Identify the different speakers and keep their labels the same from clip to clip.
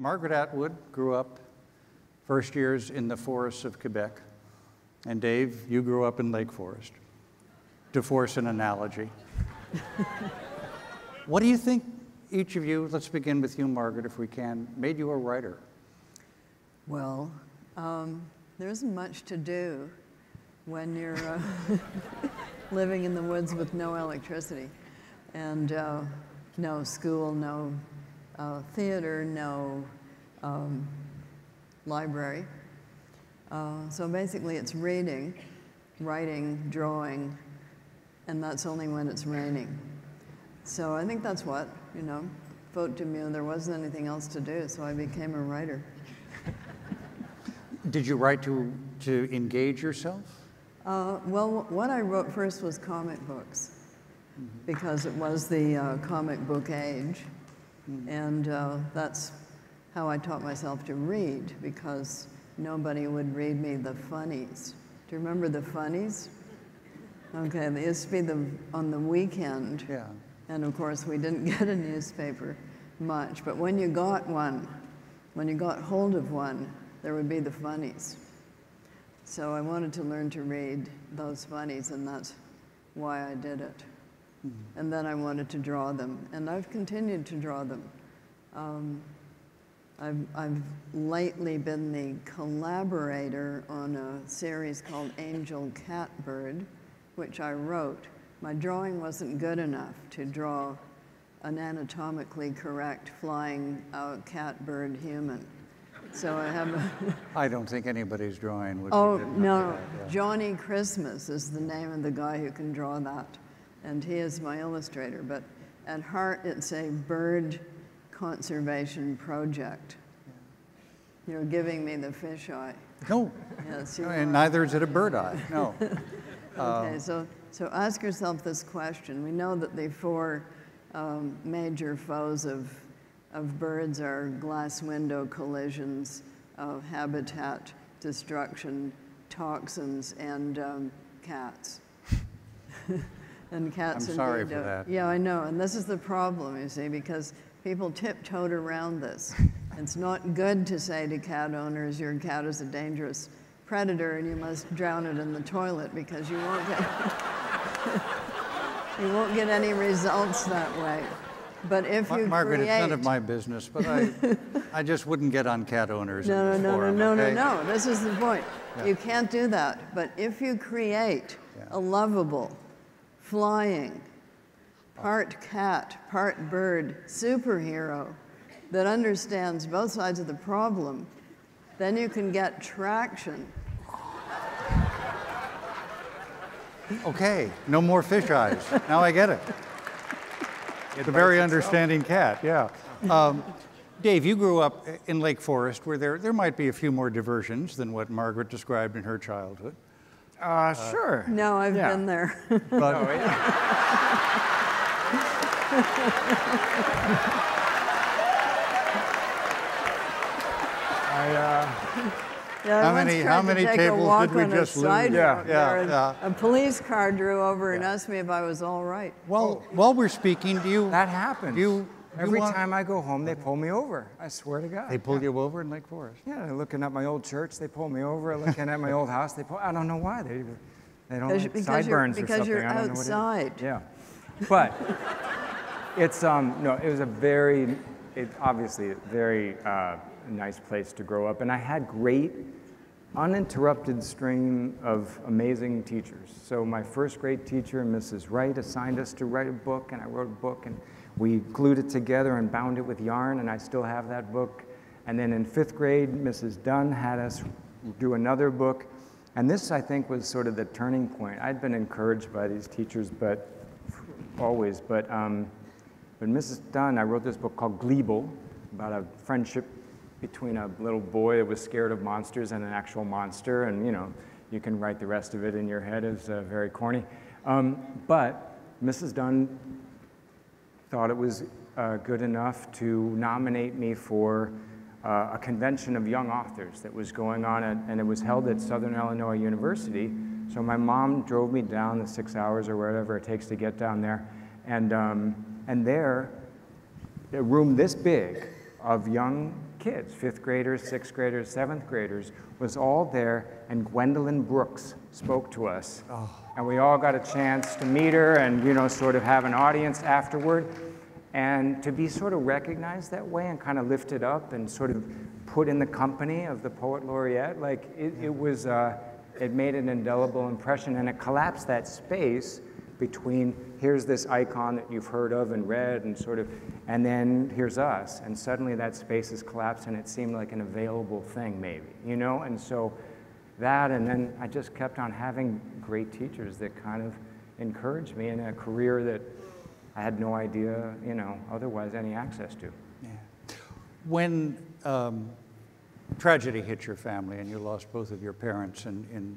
Speaker 1: Margaret Atwood grew up first years in the forests of Quebec. And Dave, you grew up in Lake Forest. To force an analogy. what do you think each of you, let's begin with you, Margaret, if we can, made you a writer?
Speaker 2: Well, um, there isn't much to do when you're uh, living in the woods with no electricity and uh, no school, no uh, theater, no um, library. Uh, so basically, it's reading, writing, drawing, and that's only when it's raining. So I think that's what, you know, faute de mieux, there wasn't anything else to do, so I became a writer.
Speaker 1: Did you write to, to engage yourself?
Speaker 2: Uh, well, what I wrote first was comic books because it was the uh, comic book age. And uh, that's how I taught myself to read because nobody would read me the funnies. Do you remember the funnies? Okay, they used to be the, on the weekend.
Speaker 1: Yeah.
Speaker 2: And of course, we didn't get a newspaper much. But when you got one, when you got hold of one, there would be the funnies. So I wanted to learn to read those funnies, and that's why I did it. And then I wanted to draw them, and I've continued to draw them. Um, I've, I've lately been the collaborator on a series called Angel Catbird, which I wrote. My drawing wasn't good enough to draw an anatomically correct flying uh, catbird human. So I have a
Speaker 1: I don't think anybody's drawing would
Speaker 2: Oh,
Speaker 1: be
Speaker 2: no.
Speaker 1: that, yeah.
Speaker 2: Johnny Christmas is the name of the guy who can draw that. And he is my illustrator. But at heart, it's a bird conservation project. You're giving me the fish eye.
Speaker 1: No,
Speaker 2: Yes,
Speaker 1: and neither is it a bird eye, no.
Speaker 2: Okay, so, so ask yourself this question. We know that the four um, major foes of, of birds are glass window collisions, uh, habitat destruction, toxins, and um, cats. and cats
Speaker 1: I'm sorry for that.
Speaker 2: Yeah, I know, and this is the problem, you see, because people tiptoed around this. It's not good to say to cat owners, your cat is a dangerous predator and you must drown it in the toilet because you won't get, you won't get any results that way. But if you
Speaker 1: Margaret,
Speaker 2: create,
Speaker 1: it's none of my business, but I, I just wouldn't get on cat owners
Speaker 2: no, no,
Speaker 1: this
Speaker 2: no, no,
Speaker 1: forum,
Speaker 2: no, no,
Speaker 1: okay?
Speaker 2: no. This is the point.
Speaker 1: Yeah.
Speaker 2: You can't do that. But if you create
Speaker 1: Yeah.
Speaker 2: a lovable, flying, part cat, part bird superhero that understands both sides of the problem, then you can get traction.
Speaker 1: Okay, no more fish eyes. Now I get it. It's a very understanding cat, yeah. Um, Dave, you grew up in Lake Forest where there, there might be a few more diversions than what Margaret described in her childhood.
Speaker 3: Uh, sure.
Speaker 2: No, I've
Speaker 3: Yeah.
Speaker 2: been there.
Speaker 1: But
Speaker 3: Oh, yeah. I, uh,
Speaker 2: Yeah,
Speaker 1: How many- how many tables did we just lose?
Speaker 2: sidewalk
Speaker 1: Yeah, yeah,
Speaker 2: and A police car drew over and asked me if I was all right.
Speaker 1: well, while we're speaking, do you,
Speaker 3: that happens.
Speaker 1: do you, you
Speaker 3: Every
Speaker 1: want-
Speaker 3: time I go home, they pull me over. I swear to God.
Speaker 1: they pulled you over in Lake Forest?
Speaker 3: Yeah, they're looking at my old church. They pull me over. Looking at my old house. They pull. I don't know why. They they don't
Speaker 2: Because-
Speaker 3: like
Speaker 2: because you're-
Speaker 3: sideburns or
Speaker 2: because
Speaker 3: something.
Speaker 2: you're
Speaker 3: I don't know what it is.
Speaker 2: outside.
Speaker 3: Yeah, but it's um no. It was a very, it obviously a very uh, nice place to grow up, and I had great, uninterrupted stream of amazing teachers. So my first grade teacher, Mrs. Wright, assigned us to write a book, and I wrote a book, and we glued it together and bound it with yarn, and I still have that book. And then in fifth grade, Mrs. Dunn had us do another book. And this, I think, was sort of the turning point. I'd been encouraged by these teachers, but always. But, um, but Mrs. Dunn, I wrote this book called Gleeble about a friendship between a little boy that was scared of monsters and an actual monster. And, you know, you can write the rest of it in your head as uh, very corny. Um, but Mrs. Dunn thought it was uh, good enough to nominate me for uh, a convention of young authors that was going on, at, and it was held at Southern Illinois University. So my mom drove me down the six hours or whatever it takes to get down there, and um, and there, a room this big of young kids, fifth graders, sixth graders, seventh graders, was all there, and Gwendolyn Brooks spoke to us. And we all got a chance to meet her and, you know, sort of have an audience afterward. And to be sort of recognized that way and kind of lifted up and sort of put in the company of the poet laureate, like it, it was, uh, it made an indelible impression and it collapsed that space between here's this icon that you've heard of and read and sort of, and then here's us. And suddenly that space has collapsed and it seemed like an available thing, maybe, you know? And so that, and then I just kept on having great teachers that kind of encouraged me in a career that I had no idea, you know, otherwise any access to.
Speaker 1: Yeah. When um, tragedy hit your family and you lost both of your parents in, in,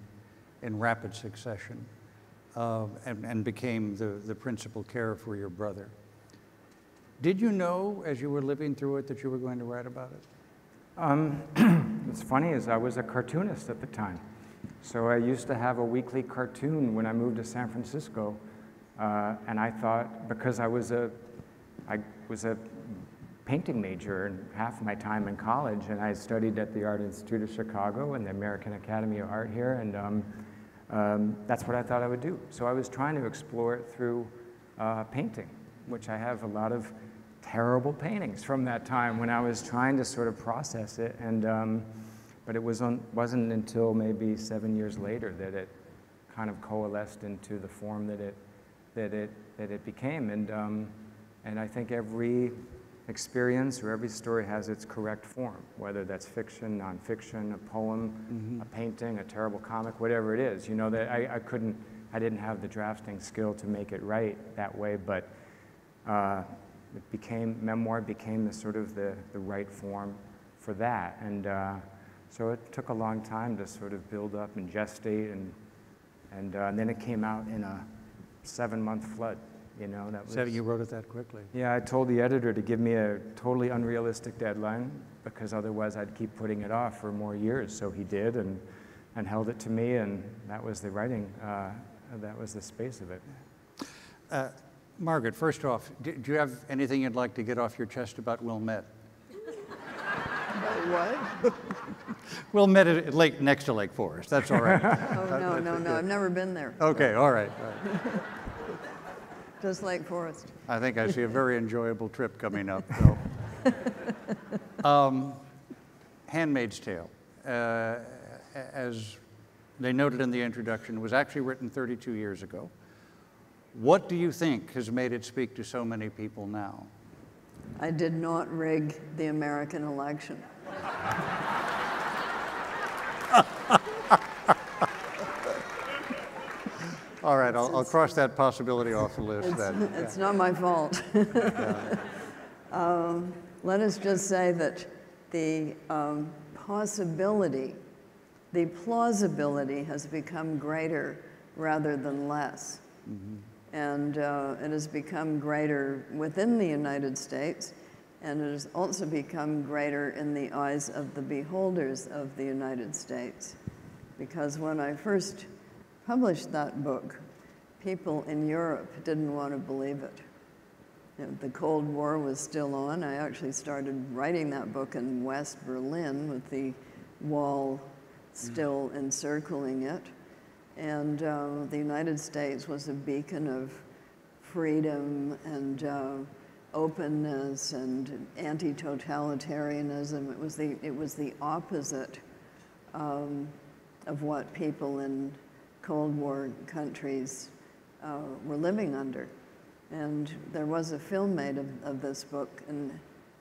Speaker 1: in rapid succession uh, and, and became the, the principal care for your brother, did you know as you were living through it that you were going to write about it?
Speaker 3: Um, what's funny is I was a cartoonist at the time. So I used to have a weekly cartoon when I moved to San Francisco. Uh, and I thought, because I was a, I was a painting major in half my time in college, and I studied at the Art Institute of Chicago and the American Academy of Art here, and um, um, that's what I thought I would do. So I was trying to explore it through uh, painting, which I have a lot of terrible paintings from that time when I was trying to sort of process it. And, um, but it was on, wasn't until maybe seven years later that it kind of coalesced into the form that it, that it, that it became. And, um, and I think every experience or every story has its correct form, whether that's fiction, nonfiction, a poem,
Speaker 1: Mm-hmm.
Speaker 3: a painting, a terrible comic, whatever it is. You know, that I, I couldn't, I didn't have the drafting skill to make it right that way, but uh, it became, memoir became the sort of the, the right form for that. And uh, so it took a long time to sort of build up and gestate, and, and, uh, and then it came out in a seven-month flood. You know, that was.
Speaker 1: So you wrote it that quickly.
Speaker 3: Yeah, I told the editor to give me a totally unrealistic deadline because otherwise I'd keep putting it off for more years. So he did, and and held it to me, and that was the writing. Uh, that was the space of it.
Speaker 1: Uh, Margaret, first off, do, do you have anything you'd like to get off your chest about Wilmette?
Speaker 2: What?
Speaker 1: Wilmette is Lake, next to Lake Forest, that's all right.
Speaker 2: Oh, no, no, no, I've never been there.
Speaker 1: Okay, all right. all right.
Speaker 2: Just Lake Forest.
Speaker 1: I think I see a very enjoyable trip coming up, though. um, Handmaid's Tale, uh, as they noted in the introduction, was actually written 32 years ago. What do you think has made it speak to so many people now?
Speaker 2: I did not rig the American election.
Speaker 1: All right, I'll, I'll cross that possibility off the list
Speaker 2: It's,
Speaker 1: then.
Speaker 2: it's not my fault. um, let us just say that the um, possibility, the plausibility has become greater rather than less. And uh, it has become greater within the United States, and it has also become greater in the eyes of the beholders of the United States. Because when I first published that book, people in Europe didn't want to believe it. You know, the Cold War was still on. I actually started writing that book in West Berlin with the wall still encircling it. And uh, the United States was a beacon of freedom and uh, openness and anti-totalitarianism. It was the it was the opposite um, of what people in Cold War countries uh, were living under. And there was a film made of, of this book in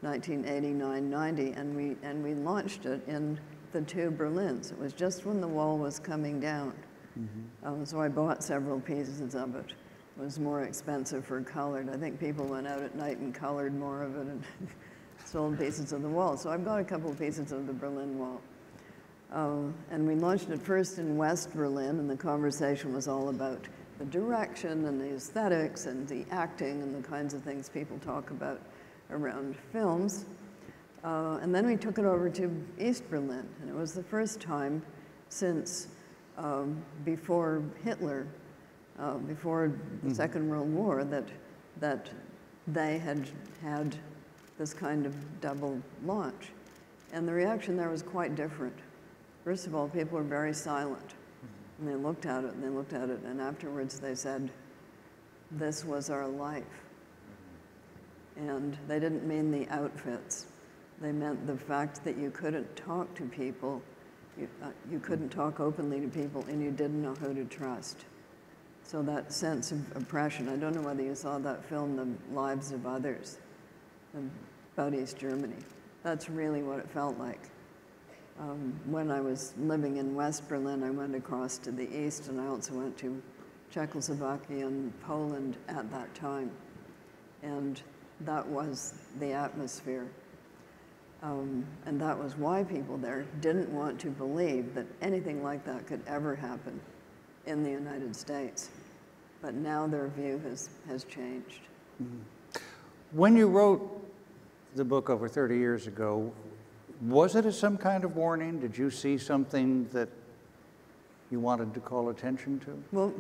Speaker 2: 1989-90, and we and we launched it in the two Berlins. It was just when the wall was coming down. Um, so I bought several pieces of it. It was more expensive for colored. I think people went out at night and colored more of it and sold pieces of the wall. So I've got a couple of pieces of the Berlin Wall. Um, and we launched it first in West Berlin, and the conversation was all about the direction and the aesthetics and the acting and the kinds of things people talk about around films. Uh, and then we took it over to East Berlin, and it was the first time since um, before Hitler, uh, before the Second World War, that, that they had had this kind of double launch. And the reaction there was quite different. First of all, people were very silent. And they looked at it and they looked at it, and afterwards they said, This was our life. And they didn't mean the outfits, they meant the fact that you couldn't talk to people, you, uh, you couldn't talk openly to people, and you didn't know who to trust. So that sense of oppression, I don't know whether you saw that film, The Lives of Others, about East Germany. That's really what it felt like. Um, when I was living in West Berlin, I went across to the east, and I also went to Czechoslovakia and Poland at that time. And that was the atmosphere. Um, and that was why people there didn't want to believe that anything like that could ever happen in the United States. But now their view has, has changed.
Speaker 1: When you wrote the book over 30 years ago, was it as some kind of warning? Did you see something that you wanted to call attention to?
Speaker 2: Well,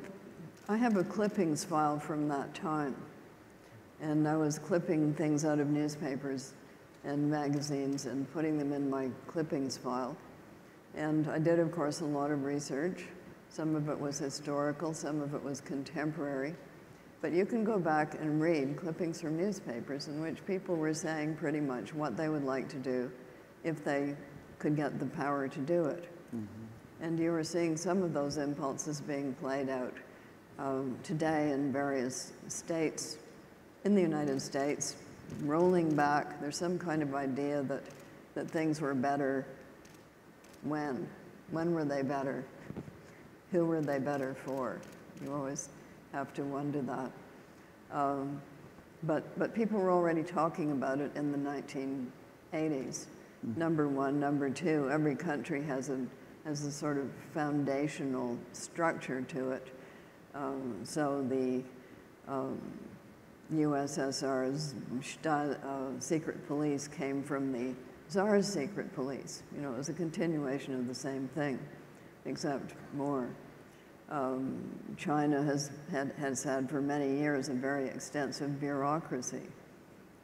Speaker 2: I have a clippings file from that time. And I was clipping things out of newspapers and magazines and putting them in my clippings file. And I did, of course, a lot of research. Some of it was historical, some of it was contemporary. But you can go back and read clippings from newspapers in which people were saying pretty much what they would like to do if they could get the power to do it. Mm-hmm. And you were seeing some of those impulses being played out um, today in various states in the United States, rolling back. There's some kind of idea that, that things were better when? When were they better? Who were they better for? You always have to wonder that. Um, but, but people were already talking about it in the 1980s. Number one. Number two, every country has a, has a sort of foundational structure to it. Um, so the um, USSR's uh, secret police came from the Tsar's secret police. You know, it was a continuation of the same thing, except more. Um, China has had, has had for many years a very extensive bureaucracy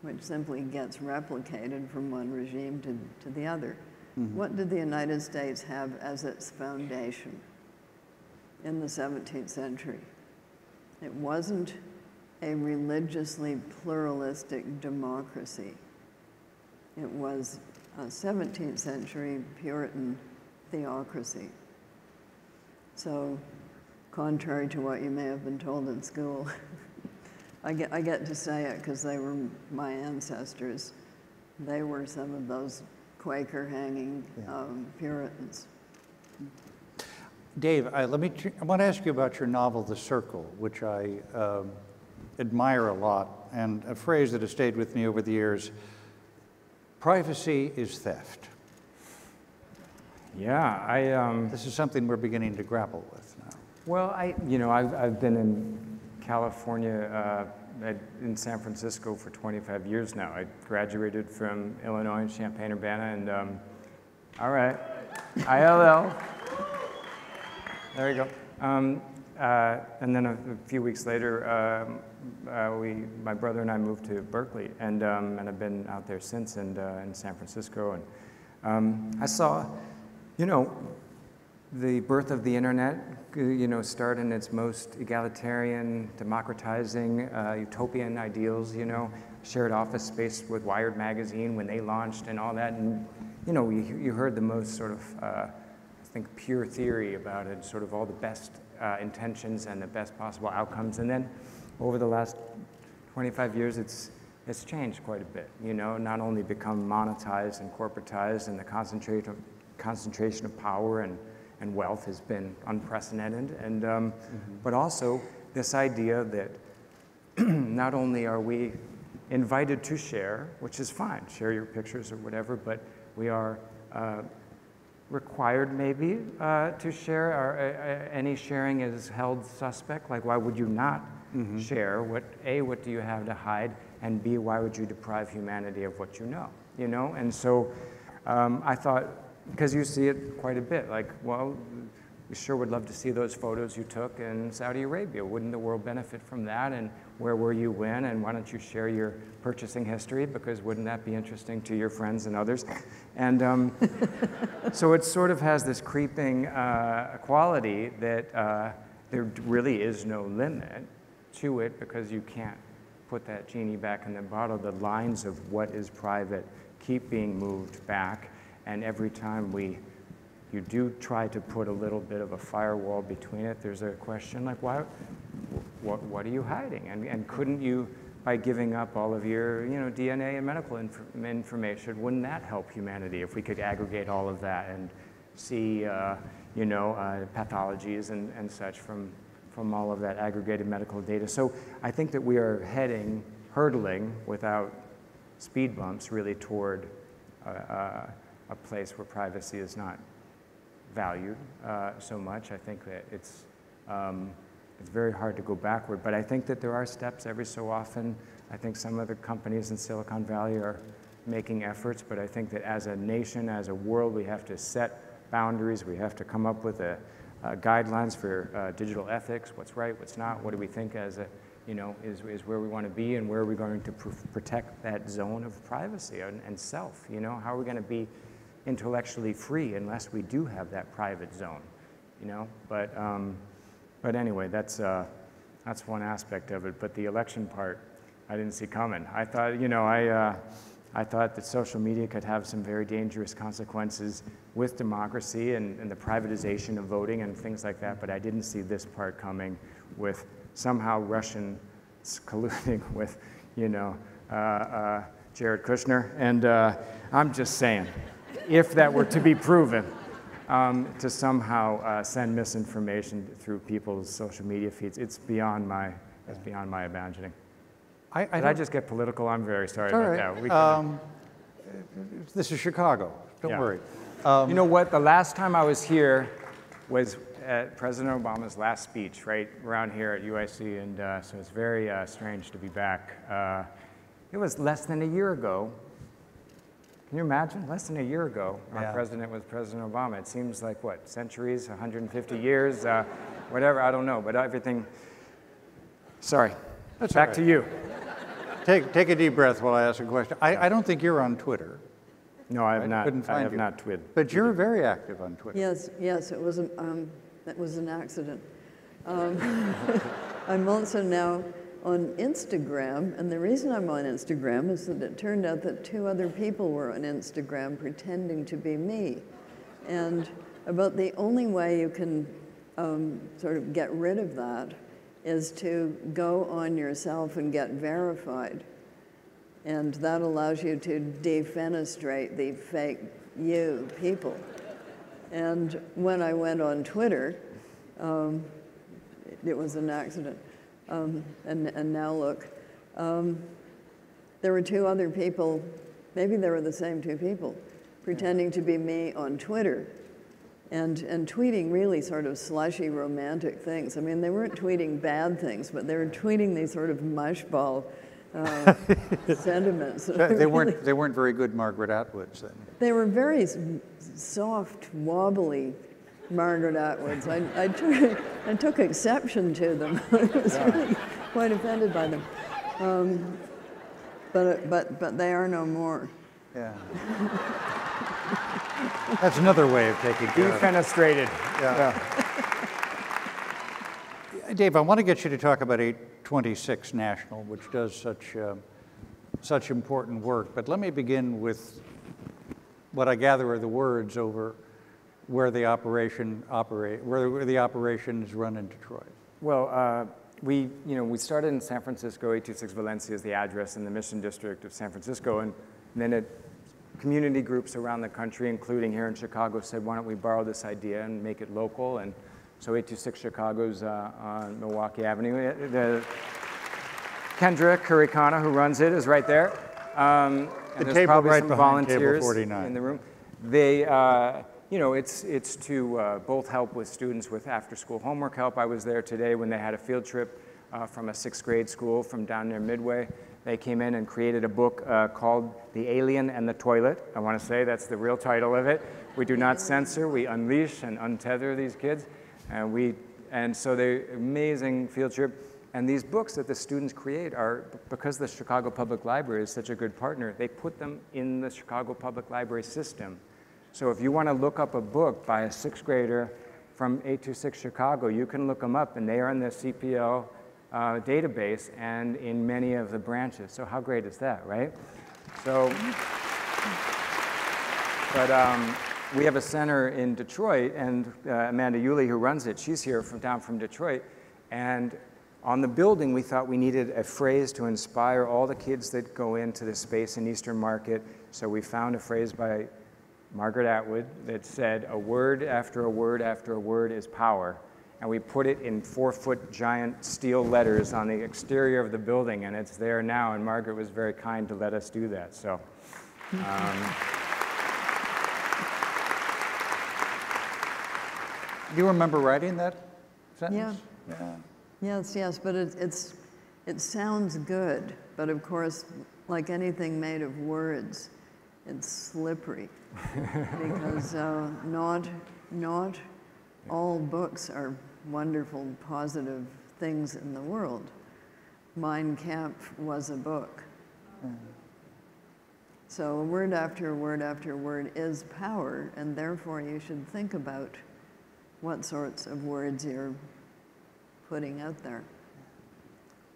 Speaker 2: which simply gets replicated from one regime to, to the other. Mm-hmm. What did the United States have as its foundation in the 17th century? It wasn't a religiously pluralistic democracy. It was a 17th century Puritan theocracy. So, contrary to what you may have been told in school, I get, I get to say it because they were my ancestors. They were some of those Quaker hanging yeah. um, Puritans.
Speaker 1: Dave, I, let me. I want to ask you about your novel, *The Circle*, which I um, admire a lot, and a phrase that has stayed with me over the years: "Privacy is theft."
Speaker 3: Yeah, I. Um,
Speaker 1: this is something we're beginning to grapple with now.
Speaker 3: Well, I, you know, I've, I've been in California, uh, in San Francisco for 25 years now. I graduated from Illinois in Champaign-Urbana, and um, all right, ILL. There you go. Um, uh, and then a, a, few weeks later, um, uh, we, my brother and I moved to Berkeley, and um, and I've been out there since, and uh, in San Francisco, and um, I saw, you know, the birth of the internet, you know, start in its most egalitarian, democratizing, uh, utopian ideals, you know, shared office space with Wired magazine when they launched and all that. And, you know, you, you heard the most sort of, uh, I think, pure theory about it, sort of all the best uh, intentions and the best possible outcomes. And then over the last 25 years, it's, it's changed quite a bit, you know, not only become monetized and corporatized and the concentration, concentration of power and and wealth has been unprecedented. And, um, mm-hmm. But also this idea that not only are we invited to share, which is fine, share your pictures or whatever, but we are uh, required maybe uh, to share. Our, uh, any sharing is held suspect. Like, why would you not mm-hmm. share? What A, what do you have to hide? And B, why would you deprive humanity of what you know? You know, and so um, I thought because you see it quite a bit. Like, well, we sure would love to see those photos you took in Saudi Arabia. Wouldn't the world benefit from that? And where were you when? And why don't you share your purchasing history? Because wouldn't that be interesting to your friends and others? And um, so it sort of has this creeping uh, quality that uh, there really is no limit to it because you can't put that genie back in the bottle. The lines of what is private keep being moved back. And every time we you do try to put a little bit of a firewall between it, there's a question like, why, what, what are you hiding? And, and couldn't you, by giving up all of your you know, DNA and medical inf information, wouldn't that help humanity if we could aggregate all of that and see uh, you know, uh, pathologies and, and such from, from all of that aggregated medical data? So I think that we are heading, hurtling without speed bumps really toward a, a, place where privacy is not valued uh, so much. I think that it's, um, it's very hard to go backward, but I think that there are steps every so often. I think some of the companies in Silicon Valley are making efforts, but I think that as a nation, as a world, we have to set boundaries. We have to come up with a, guidelines for uh, digital ethics, what's right, what's not, what do we think as a, you know, is, is where we want to be and where are we going to pr protect that zone of privacy and, and self, you know, how are we going to be intellectually free unless we do have that private zone, you know. But um, but anyway, that's uh, that's one aspect of it. But the election part, I didn't see coming. I thought, you know, I. Uh, I thought that social media could have some very dangerous consequences with democracy and, and, the privatization of voting and things like that, but I didn't see this part coming with somehow Russians colluding with, you know, uh, uh, Jared Kushner. And uh, I'm just saying, if that were to be proven, um, to somehow uh, send misinformation through people's social media feeds. It's beyond my, it's beyond my imagining. I, I Did I just get political? I'm very sorry about
Speaker 1: right.
Speaker 3: that.
Speaker 1: We um, this is Chicago. Don't
Speaker 3: yeah.
Speaker 1: worry.
Speaker 3: Um, you know what? The last time I was here was at President Obama's last speech, right around here at UIC, and uh, so it's very uh, strange to be back. Uh, it was less than a year ago can you imagine? Less than a year ago, our yeah. president was President Obama. It seems like what, centuries, 150 years, uh, whatever, I don't know, but everything. Sorry. That's Back right. to you.
Speaker 1: Take, take a deep breath while I ask a question. I, I don't think you're on Twitter.
Speaker 3: No, I have I not. Couldn't find I have you. not tweeted.
Speaker 1: But you're very active on Twitter.
Speaker 2: Yes, yes, it was, an, um, it was an accident. Um, I'm also now on Instagram, and the reason I'm on Instagram is that it turned out that two other people were on Instagram pretending to be me. And about the only way you can um, sort of get rid of that is to go on yourself and get verified. And that allows you to defenestrate the fake you people. And when I went on Twitter, um, it was an accident um, and, and now look. Um, there were two other people, maybe they were the same two people, pretending to be me on Twitter and, and tweeting really sort of slushy romantic things. I mean, they weren't tweeting bad things, but they were tweeting these sort of mushball uh, sentiments.
Speaker 1: they, weren't, they weren't very good Margaret Atwoods then.
Speaker 2: They were very soft, wobbly Margaret Atwoods. I, I, took, I took exception to them. I was yeah. really quite offended by them. Um, but, but, but they are no more.
Speaker 1: Yeah. That's another way of taking care
Speaker 3: Defenestrated. Yeah.
Speaker 1: yeah. Dave, I want to get you to talk about 826 National, which does such, uh, such important work. But let me begin with what I gather are the words over where the operation operate, where, where the operation is run in Detroit?
Speaker 3: Well, uh, we, you know, we started in San Francisco. 826 Valencia is the address in the Mission District of San Francisco, and then it, community groups around the country, including here in Chicago, said, why don't we borrow this idea and make it local? And so 826 Chicago's uh, on Milwaukee Avenue. Uh, the, Kendra Curry-Khanna, who runs it, is right there. Um,
Speaker 1: the and there's probably
Speaker 3: right
Speaker 1: some
Speaker 3: volunteers in the room. They, uh, you know, it's, it's to uh, both help with students with after-school homework help. I was there today when they had a field trip uh, from a sixth grade school from down near Midway. They came in and created a book uh, called The Alien and the Toilet. I want to say that's the real title of it. We do not censor, we unleash and untether these kids. And, we, and so they're amazing field trip. And these books that the students create are, because the Chicago Public Library is such a good partner, they put them in the Chicago Public Library system. So if you want to look up a book by a sixth grader from 826 Chicago, you can look them up, and they are in the CPL uh, database and in many of the branches. So how great is that, right? So, but um, we have a center in Detroit, and uh, Amanda Uhle, who runs it, she's here from down from Detroit, and on the building, we thought we needed a phrase to inspire all the kids that go into the space in Eastern Market. So we found a phrase by Margaret Atwood that said, A word after a word after a word is power. And we put it in four foot giant steel letters on the exterior of the building, and it's there now. And Margaret was very kind to let us do that. So. Um,
Speaker 1: Do you remember writing that sentence?
Speaker 2: Yeah.
Speaker 1: Yeah.
Speaker 2: Yes, yes, but it, it's, it sounds good, but of course, like anything made of words, it's slippery because uh, not, not all books are wonderful, positive things in the world. Mein Kampf was a book. So word after word after word is power, and therefore you should think about what sorts of words you're putting out there.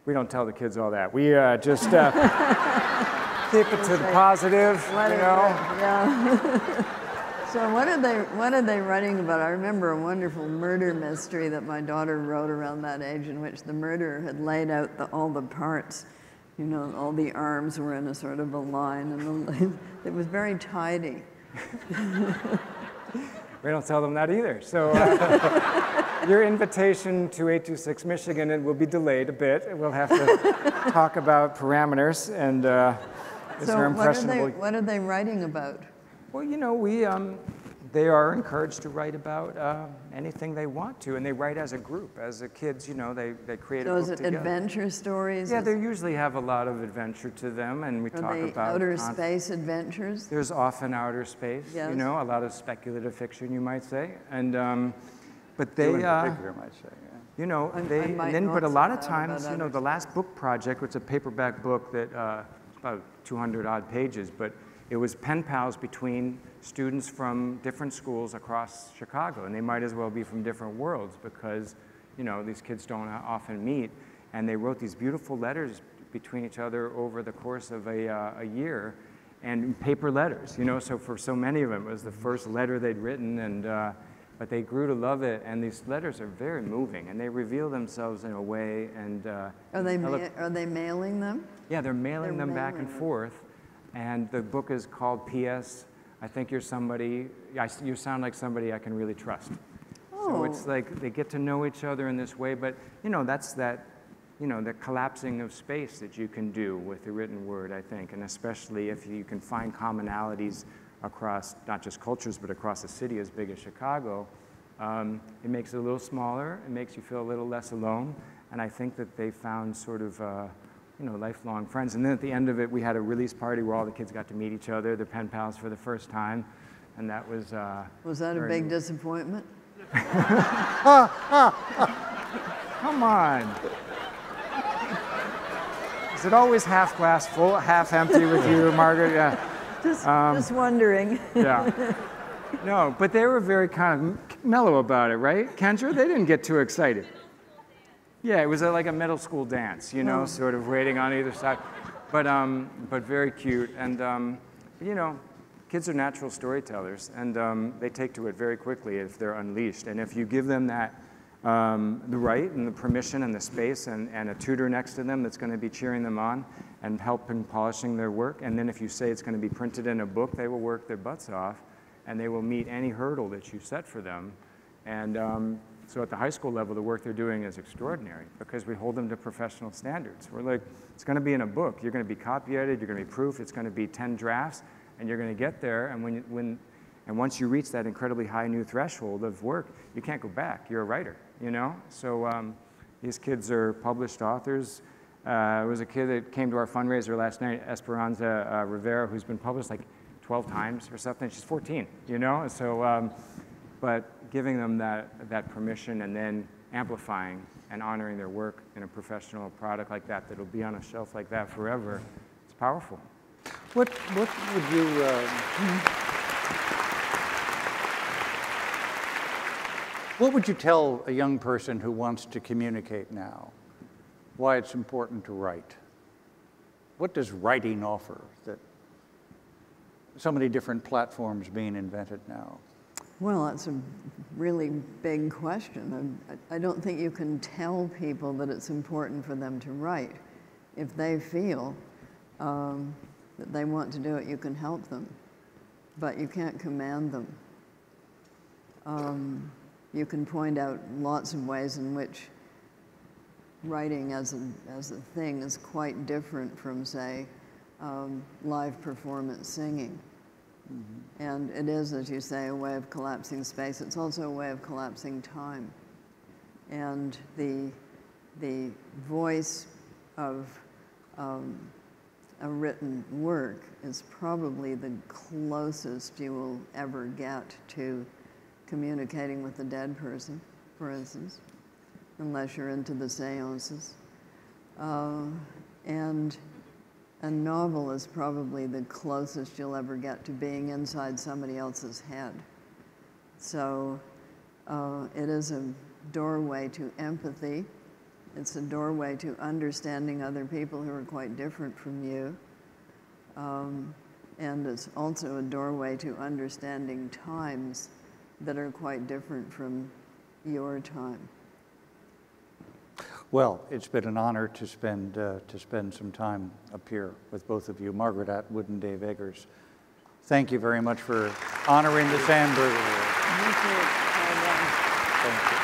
Speaker 3: we don't tell the kids all that. We uh, just uh, keep it to the positive, you know.
Speaker 2: Yeah. so what are they what are they writing about? I remember a wonderful murder mystery that my daughter wrote around that age in which the murderer had laid out the, all the parts. You know, all the arms were in a sort of a line, and the, it was very tidy.
Speaker 3: We don't tell them that either. So uh, your invitation to 826 Michigan it will be delayed a bit. We'll have to talk about parameters and uh, is
Speaker 2: so
Speaker 3: there
Speaker 2: what are they what are they writing about?
Speaker 3: Well, you know, we um, they are encouraged to write about uh, anything they want to, and they write as a group. As a kids, you know, they, they create
Speaker 2: So
Speaker 3: a
Speaker 2: is
Speaker 3: book
Speaker 2: it
Speaker 3: together.
Speaker 2: adventure stories?
Speaker 3: Yeah, they usually have a lot of adventure to them, and we
Speaker 2: are
Speaker 3: talk
Speaker 2: they
Speaker 3: about
Speaker 2: outer
Speaker 3: con-
Speaker 2: space adventures?
Speaker 3: There's often outer space,
Speaker 2: Yes.
Speaker 3: you know, a lot of speculative fiction, you might say, and um, but
Speaker 1: You
Speaker 3: they,
Speaker 1: in
Speaker 3: uh,
Speaker 1: particular might say, yeah.
Speaker 3: you know,
Speaker 2: I- I
Speaker 3: they,
Speaker 2: might
Speaker 3: and then, but a lot of times, you know, the last book project, which is a paperback book that uh, it's about 200 odd pages, but it was pen pals between students from different schools across Chicago, and they might as well be from different worlds because, you know, these kids don't often meet, and they wrote these beautiful letters between each other over the course of a, uh, a year, and paper letters, you know. So for so many of them, it was the first letter they'd written, and uh, but they grew to love it. And these letters are very moving, and they reveal themselves in a way. And uh,
Speaker 2: Are they ma- are they mailing them?
Speaker 3: yeah, they're mailing
Speaker 2: They're
Speaker 3: them back and
Speaker 2: them.
Speaker 3: forth. And the book is called P.S. I think you're somebody. I, you sound like somebody I can really trust. Oh. So it's
Speaker 2: Oh.
Speaker 3: like they get to know each other in this way, but you know that's that, you know, the collapsing of space that you can do with the written word, I think, and especially if you can find commonalities across not just cultures but across a city as big as Chicago, um, it makes it a little smaller. It makes you feel a little less alone, and I think that they found sort of. Uh, you know, lifelong friends. And then at the end of it, we had a release party where all the kids got to meet each other, their pen pals for the first time, and that was. Uh,
Speaker 2: Was that a big disappointment?
Speaker 3: Come on. Is it always half glass full, half empty with you, Margaret? Yeah.
Speaker 2: Just,
Speaker 3: Um,
Speaker 2: just wondering.
Speaker 3: Yeah. No, but they were very kind of mellow about it, right? Kendra, they didn't get too excited. Yeah, it was a, like a middle school dance, you know, sort of waiting on either side. But, um, but very cute. And, um, you know, kids are natural storytellers, and um, they take to it very quickly if they're unleashed. And if you give them that, um, the right and the permission and the space and, and a tutor next to them that's going to be cheering them on and helping polishing their work, and then if you say it's going to be printed in a book, they will work their butts off and they will meet any hurdle that you set for them. And um, so at the high school level, the work they're doing is extraordinary because we hold them to professional standards. We're like, it's going to be in a book. You're going to be copyrighted. You're going to be proof. It's going to be 10 drafts, and you're going to get there. And when, when, and once you reach that incredibly high new threshold of work, you can't go back. You're a writer, you know. So um, these kids are published authors, Uh, it was a kid that came to our fundraiser last night, Esperanza uh, Rivera, who's been published like 12 times or something. She's 14, you know? So, um, but giving them that, that permission and then amplifying and honoring their work in a professional product like that that'll be on a shelf like that forever, it's powerful.
Speaker 1: What, what would you, uh, what would you tell a young person who wants to communicate now? Why it's important to write? What does writing offer that so many different platforms being invented now?
Speaker 2: Well, that's a really big question. I, don't think you can tell people that it's important for them to write. If they feel um, that they want to do it, you can help them, but you can't command them. Um, you can point out lots of ways in which writing as a, as a thing is quite different from, say, um, live performance singing. And it is, as you say, a way of collapsing space. It's also a way of collapsing time. And the, the voice of um, a written work is probably the closest you will ever get to communicating with a dead person, for instance, unless you're into the seances. Uh, and a novel is probably the closest you'll ever get to being inside somebody else's head. So uh, it is a doorway to empathy. It's a doorway to understanding other people who are quite different from you. Um, and it's also a doorway to understanding times that are quite different from your time.
Speaker 1: Well, it's been an honor to spend, uh, to spend some time up here with both of you, Margaret Atwood and Dave Eggers. Thank you very much for honoring the Sandburg Award.
Speaker 2: You too. Well done.
Speaker 1: Thank you.